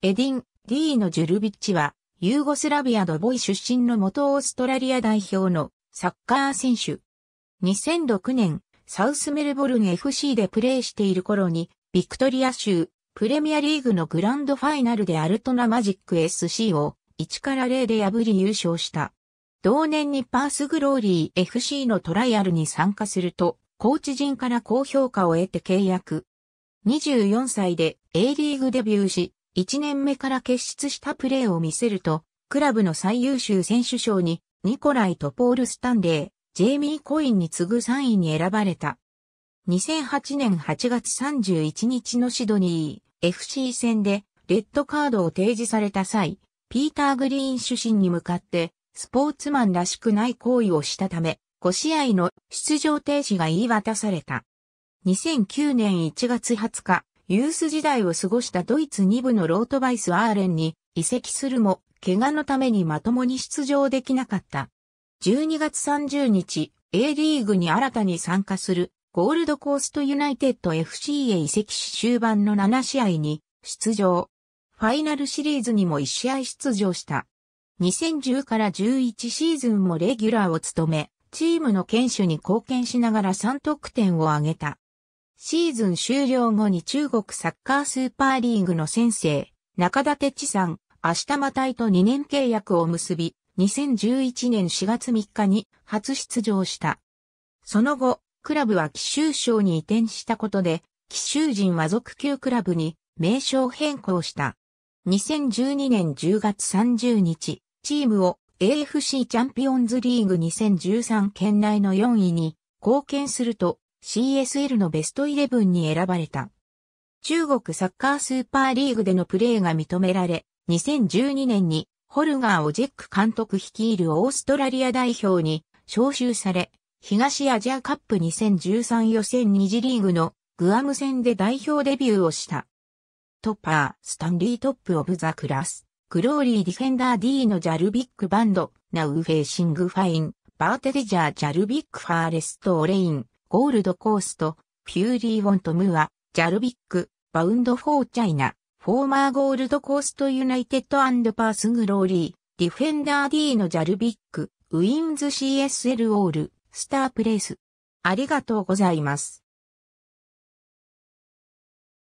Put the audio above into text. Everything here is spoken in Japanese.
エディン・ディーノ・ジュルビッチは、ユーゴスラビアドボイ出身の元オーストラリア代表のサッカー選手。2006年、サウスメルボルン FC でプレーしている頃に、ビクトリア州、プレミアリーグのグランドファイナルでアルトナマジック SC を1から0で破り優勝した。同年にパースグローリー FC のトライアルに参加すると、コーチ陣から高評価を得て契約。24歳で A リーグデビューし、1年目から結出したプレーを見せると、クラブの最優秀選手賞に、ニコライとポール・スタンレー、ジェイミー・コインに次ぐ3位に選ばれた。2008年8月31日のシドニー、FC 戦で、レッドカードを提示された際、ピーター・グリーン主審に向かって、スポーツマンらしくない行為をしたため、5試合の出場停止が言い渡された。2009年1月20日、ユース時代を過ごしたドイツ2部のロートバイス・アーレンに移籍するも、怪我のためにまともに出場できなかった。12月30日、A リーグに新たに参加するゴールドコーストユナイテッド FC へ移籍し終盤の7試合に出場。ファイナルシリーズにも1試合出場した。2010から11シーズンもレギュラーを務め、チームの堅守に貢献しながら3得点を挙げた。シーズン終了後に中国サッカースーパーリーグの先生、中田哲さん、明日またいと2年契約を結び、2011年4月3日に初出場した。その後、クラブは奇襲賞に移転したことで、奇襲人和族級クラブに名称変更した。2012年10月30日、チームを AFC チャンピオンズリーグ2013県内の4位に貢献すると CSL のベストイレブンに選ばれた。中国サッカースーパーリーグでのプレーが認められ、2012年にホルガー・オジェック監督率いるオーストラリア代表に招集され、東アジアカップ2013予選2次リーグのグアム戦で代表デビューをした。 Topor-Stanley top of the class, Glory defender Dino Djulbic banned, now facing fine,バーテデジャージャルビックファーレストオレイン、ゴールドコースト、フューリー・ウォント・ムーア、ジャルビック、バウンド・フォー・チャイナ、フォーマー・ゴールド・コースト・ユナイテッド・アンド・パース・グローリー、ディフェンダーディーのジャルビック、ウィンズ CSL オール、スタープレイス。ありがとうございます。